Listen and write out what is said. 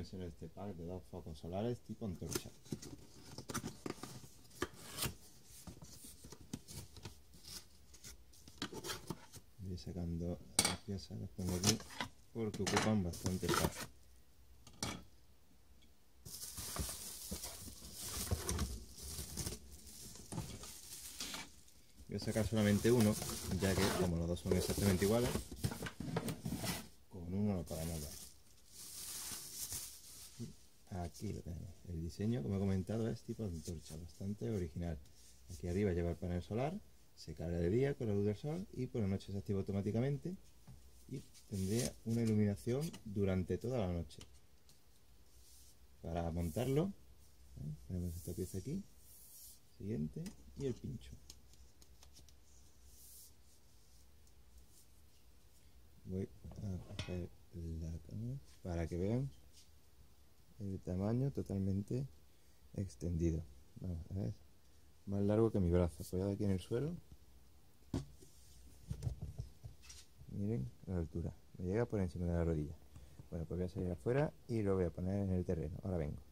enseñar este pack de dos focos solares tipo antorcha. Voy sacando las piezas, las pongo aquí porque ocupan bastante espacio. Voy a sacar solamente uno, ya que como los dos son exactamente iguales, con uno no podemos dar. Aquí lo tenemos. El diseño, como he comentado, es tipo antorcha, bastante original. Aquí arriba lleva el panel solar, se carga de día con la luz del sol y por la noche se activa automáticamente y tendría una iluminación durante toda la noche. Para montarlo, ¿eh? tenemos esta pieza aquí, siguiente y el pincho. Voy a hacer la cámara para que vean tamaño totalmente extendido. Vamos a. Más largo que mi brazo, apoyado aquí en el suelo. Miren la altura, me llega por encima de la rodilla. Bueno, pues voy a salir afuera y lo voy a poner en el terreno. Ahora vengo.